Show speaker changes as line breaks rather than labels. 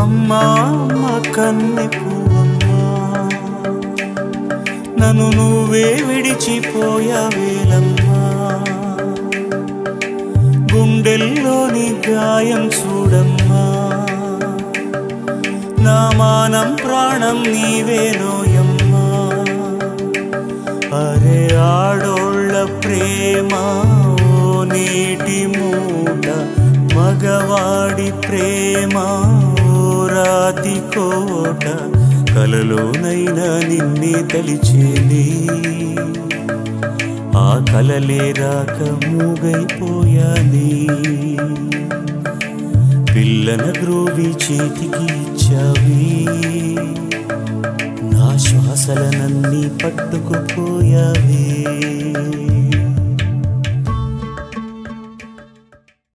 అమ్మా అమ్మ కన్నె పువ్వమ్మా నన్ను నువ్వే విడిచిపోయావేలమ్మా గుండెల్లోని గాయం చూడమ్మా. నా మానం ప్రాణం నీవేలోయమ్మా అరే ఆడోళ్ళ ప్రేమ ఓ నీటి మూట మగవాడి ప్రేమ. కోట కలలోనైనా నిన్నే తలిచేది ఆ కలలే రాక మూగైపోయాని. పిల్లన గ్రోవి చేతికి ఇచ్చావి. నా శ్వాసలనన్నీ పట్టుకుపోయావే.